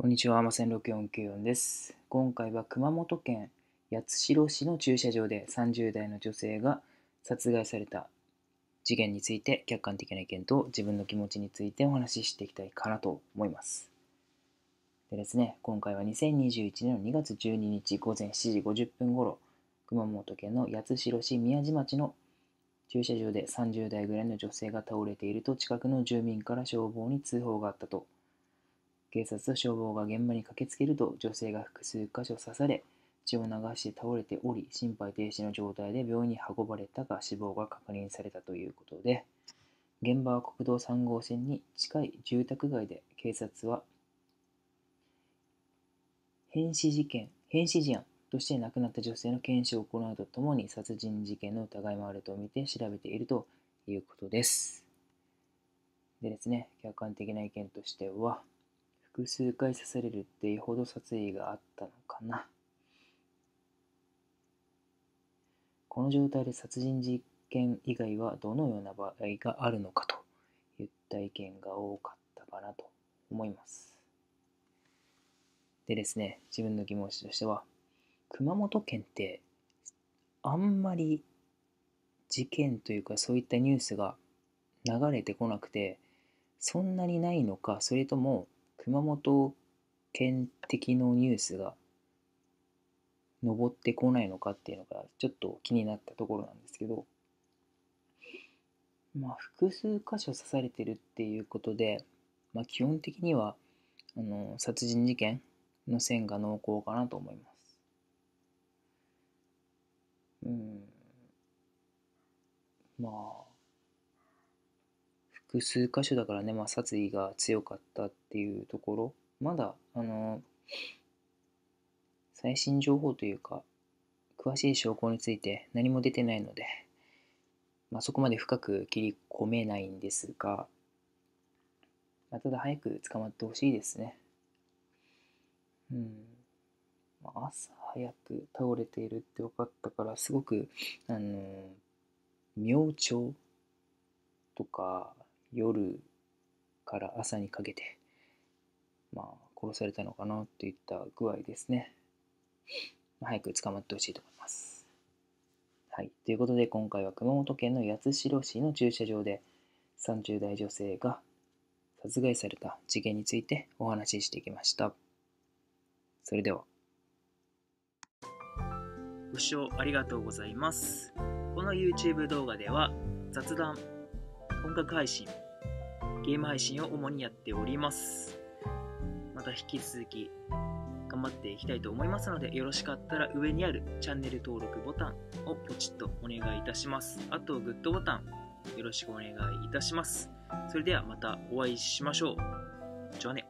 こんにちは、ません6494です。今回は熊本県八代市の駐車場で30代の女性が殺害された事件について客観的な意見と自分の気持ちについてお話ししていきたいかなと思います。でですね、今回は2021年の2月12日午前7時50分頃、熊本県の八代市宮地町の駐車場で30代ぐらいの女性が倒れていると近くの住民から消防に通報があったと警察と消防が現場に駆けつけると女性が複数箇所刺され血を流して倒れており心肺停止の状態で病院に運ばれたが死亡が確認されたということで現場は国道3号線に近い住宅街で警察は変死事件変死事案として亡くなった女性の検証を行うとともに殺人事件の疑いもあるとみて調べているということです。でですね客観的な意見としては複数回刺されるってほど殺意があったのかな。この状態で殺人事件以外はどのような場合があるのかといった意見が多かったかなと思います。でですね、自分の気持ちとしては、熊本県ってあんまり事件というかそういったニュースが流れてこなくて、そんなにないのか、それとも熊本県的のニュースが上ってこないのかっていうのがちょっと気になったところなんですけど、まあ、複数箇所刺されてるっていうことで、まあ、基本的にはあの殺人事件の線が濃厚かなと思います。うん。まあ、複数箇所だからね、まあ、殺意が強かったっていうところ、まだ、あの、最新情報というか、詳しい証拠について何も出てないので、まあ、そこまで深く切り込めないんですが、まあ、ただ早く捕まってほしいですね。うん。まあ、朝早く倒れているって分かったから、すごく、あの、明朝とか夜から朝にかけて、まあ、殺されたのかなといった具合ですね。早く捕まってほしいと思います。はい。ということで、今回は熊本県の八代市の駐車場で30代女性が殺害された事件についてお話ししてきました。それでは。ご視聴ありがとうございます。この YouTube 動画では雑談、音楽配信、ゲーム配信を主にやっております。また引き続き頑張っていきたいと思いますので、よろしかったら上にあるチャンネル登録ボタンをポチッとお願いいたします。あと、グッドボタンよろしくお願いいたします。それではまたお会いしましょう。じゃあね。